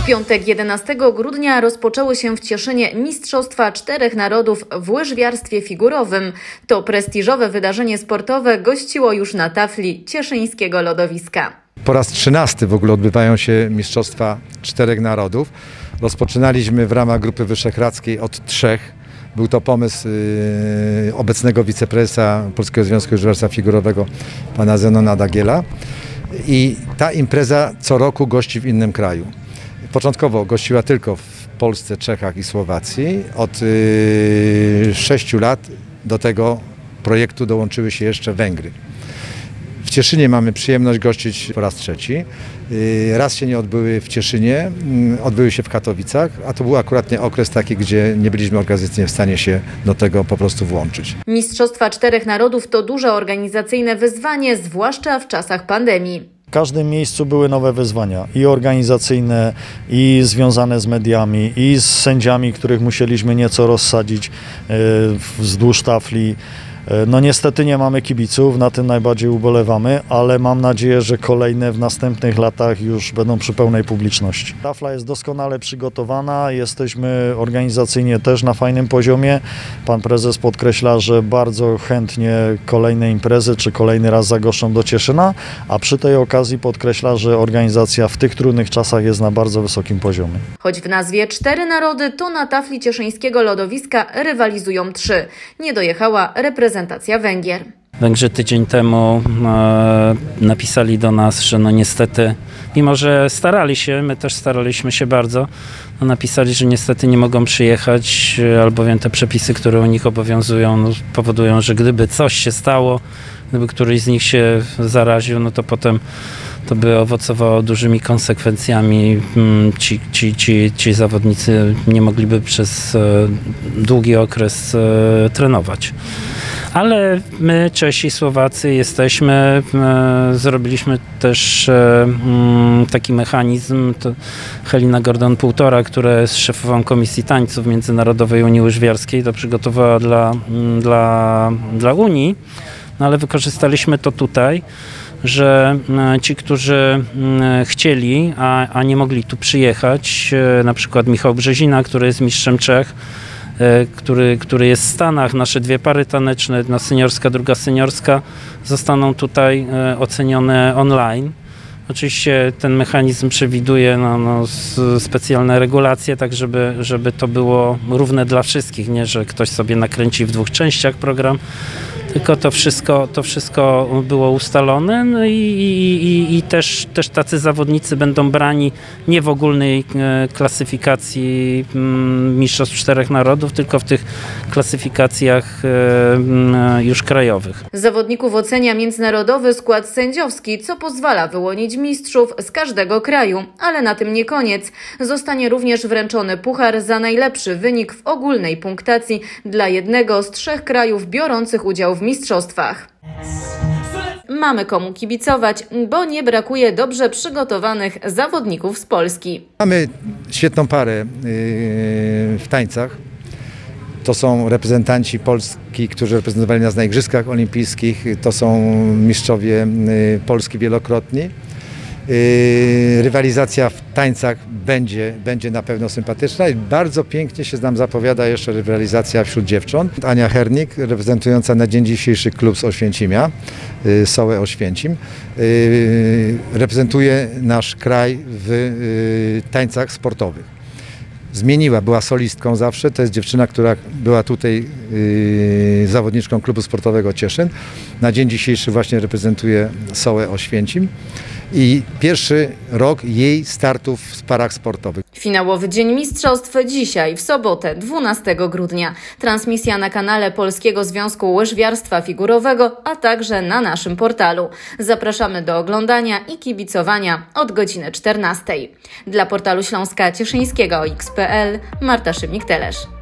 W piątek 11 grudnia rozpoczęły się w Cieszynie Mistrzostwa Czterech Narodów w łyżwiarstwie figurowym. To prestiżowe wydarzenie sportowe gościło już na tafli cieszyńskiego lodowiska. Po raz trzynasty w ogóle odbywają się Mistrzostwa Czterech Narodów. Rozpoczynaliśmy w ramach Grupy Wyszehradzkiej od trzech. Był to pomysł yy, obecnego wiceprezesa Polskiego Związku Łyżwiarstwa Figurowego, pana Zenona Dagiela. I ta impreza co roku gości w innym kraju. Początkowo gościła tylko w Polsce, Czechach i Słowacji. Od yy, sześciu lat do tego projektu dołączyły się jeszcze Węgry. W Cieszynie mamy przyjemność gościć po raz trzeci. Yy, Raz się nie odbyły w Cieszynie, yy, odbyły się w Katowicach, a to był akurat okres taki, gdzie nie byliśmy organizacyjnie w stanie się do tego po prostu włączyć. Mistrzostwa Czterech Narodów to duże organizacyjne wyzwanie, zwłaszcza w czasach pandemii. W każdym miejscu były nowe wyzwania i organizacyjne, i związane z mediami, i z sędziami, których musieliśmy nieco rozsadzić e, wzdłuż tafli. E, No niestety nie mamy kibiców, na tym najbardziej ubolewamy, ale mam nadzieję, że kolejne w następnych latach już będą przy pełnej publiczności. Tafla jest doskonale przygotowana, jesteśmy organizacyjnie też na fajnym poziomie. Pan prezes podkreśla, że bardzo chętnie kolejne imprezy czy kolejny raz zagoszczą do Cieszyna, a przy tej okazji podkreśla, że organizacja w tych trudnych czasach jest na bardzo wysokim poziomie. Choć w nazwie Cztery Narody, to na tafli cieszyńskiego lodowiska rywalizują trzy. Nie dojechała reprezentacja Węgier. Węgrzy tydzień temu e, napisali do nas, że no niestety, mimo że starali się, my też staraliśmy się bardzo, no napisali, że niestety nie mogą przyjechać, e, albowiem te przepisy, które u nich obowiązują, no, powodują, że gdyby coś się stało, gdyby któryś z nich się zaraził, no to potem to by owocowało dużymi konsekwencjami. Mm, Ci, ci, ci, ci zawodnicy nie mogliby przez e, długi okres e, trenować. Ale my, Czesi Słowacy, jesteśmy, e, zrobiliśmy też e, mm, taki mechanizm, to Helena Gordon-Półtora, która jest szefową Komisji Tańców Międzynarodowej Unii Łyżwiarskiej, to przygotowała dla, mm, dla, dla Unii, no ale wykorzystaliśmy to tutaj że e, ci, którzy mm, chcieli, a, a nie mogli tu przyjechać, na przykład Michał Brzezina, który jest mistrzem Czech, który, który jest w Stanach, nasze dwie pary taneczne, jedna seniorska, druga seniorska, zostaną tutaj e, ocenione online. Oczywiście ten mechanizm przewiduje no, no, specjalne regulacje, tak żeby, żeby to było równe dla wszystkich, nie że ktoś sobie nakręci w dwóch częściach program, tylko to wszystko, to wszystko było ustalone no i, i, i, też, też tacy zawodnicy będą brani nie w ogólnej e, klasyfikacji mm, Mistrzostw Czterech Narodów, tylko w tych klasyfikacjach e, mm, już krajowych. Zawodników ocenia międzynarodowy skład sędziowski, co pozwala wyłonić mistrzów z każdego kraju. Ale na tym nie koniec. Zostanie również wręczony puchar za najlepszy wynik w ogólnej punktacji dla jednego z trzech krajów biorących udział w mistrzostwach. Mamy komu kibicować, bo nie brakuje dobrze przygotowanych zawodników z Polski. Mamy świetną parę yy, w tańcach. To są reprezentanci Polski, którzy reprezentowali nas na Igrzyskach Olimpijskich. To są mistrzowie yy, Polski wielokrotni. Yy, Rywalizacja w tańcach będzie, będzie na pewno sympatyczna i bardzo pięknie się nam zapowiada jeszcze rywalizacja wśród dziewcząt. Ania Hernik, reprezentująca na dzień dzisiejszy klub z Oświęcimia, yy, Sołę Oświęcim, yy, reprezentuje nasz kraj w tańcach sportowych zmieniła, była solistką zawsze. To jest dziewczyna, która była tutaj yy, zawodniczką klubu sportowego Cieszyn. Na dzień dzisiejszy właśnie reprezentuje Sołę Oświęcim. I pierwszy rok jej startów w parach sportowych. Finałowy Dzień Mistrzostw dzisiaj, w sobotę, 12 grudnia. Transmisja na kanale Polskiego Związku Łyżwiarstwa Figurowego, a także na naszym portalu. Zapraszamy do oglądania i kibicowania od godziny 14. Dla portalu Śląska Cieszyńskiego XPL Marta Szymik-Telesz.